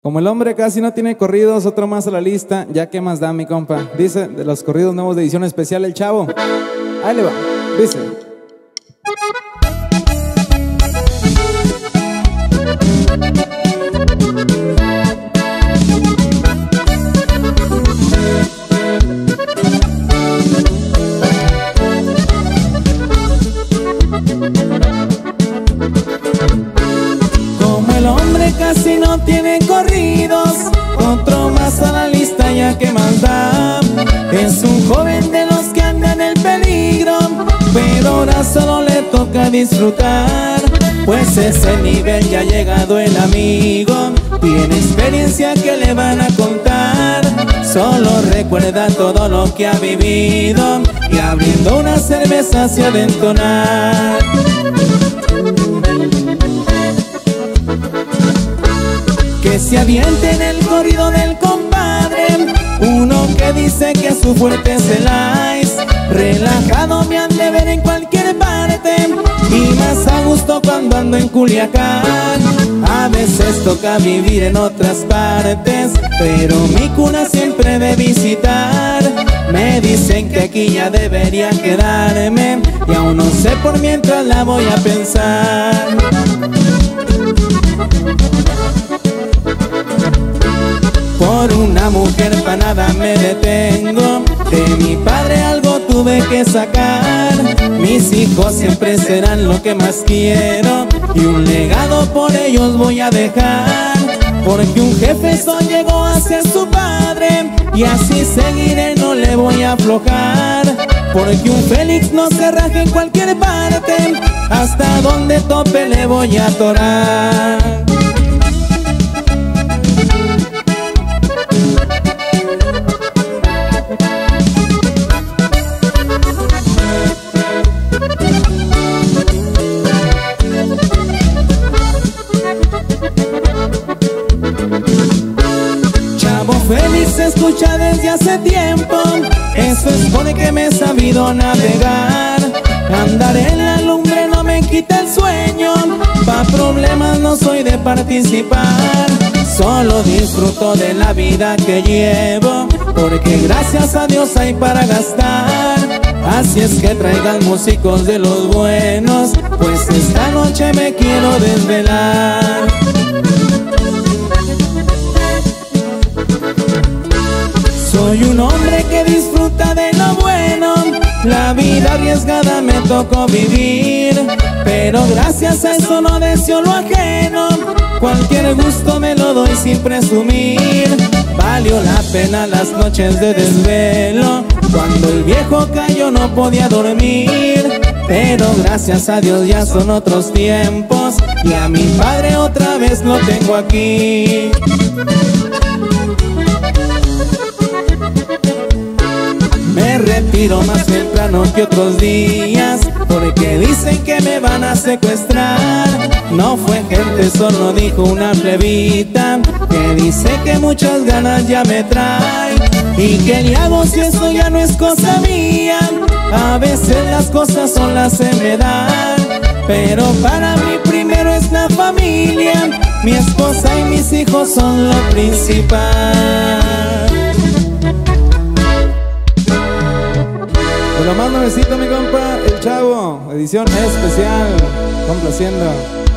Como el hombre casi no tiene corridos, otro más a la lista, ya que más da mi compa. Dice de los corridos nuevos de edición especial el chavo. Ahí le va. Dice. Casi no tiene corridos, otro más a la lista ya que más da. Es un joven de los que andan el peligro, pero ahora solo le toca disfrutar. Pues ese nivel ya ha llegado el amigo, tiene experiencia que le van a contar. Solo recuerda todo lo que ha vivido y abriendo una cerveza hacia entonar. Se aviente en el corrido del compadre. Uno que dice que su fuerte es el ice. Relajado me han de ver en cualquier parte. Y más a gusto cuando ando en Culiacán. A veces toca vivir en otras partes Pero mi cuna siempre de visitar. Me dicen que aquí ya debería quedarme Y aún no sé por mientras la voy a pensar una mujer para nada me detengo. De mi padre algo tuve que sacar. Mis hijos siempre serán lo que más quiero. Y un legado por ellos voy a dejar. Porque un jefe solo llegó a ser su padre. Y así seguiré, no le voy a aflojar. Porque un Félix no se raja en cualquier parte. Hasta donde tope le voy a atorar Se escucha desde hace tiempo. Eso es porque me he sabido navegar. Andar en la lumbre no me quita el sueño. Pa' problemas no soy de participar. Solo disfruto de la vida que llevo. Porque gracias a Dios hay para gastar. Así es que traigan músicos de los buenos. Pues esta noche me quiero desvelar Soy un hombre que disfruta de lo bueno. La vida arriesgada me tocó vivir. Pero gracias a eso no deseo lo ajeno. Cualquier gusto me lo doy sin presumir. Valió la pena las noches de desvelo. Cuando el viejo cayó no podía dormir. Pero gracias a Dios ya son otros tiempos. Y a mi padre otra vez lo tengo aquí más temprano que otros días Porque dicen que me van a secuestrar. No fue gente, solo dijo una plebita Que dice que muchas ganas ya me trae. Y que le hago si eso ya no es cosa mía. A veces las cosas son las se me dan Pero para mí primero es la familia. Mi esposa y mis hijos son lo principal lo más nuevecito, mi compa, el chavo. Edición especial. Complaciendo.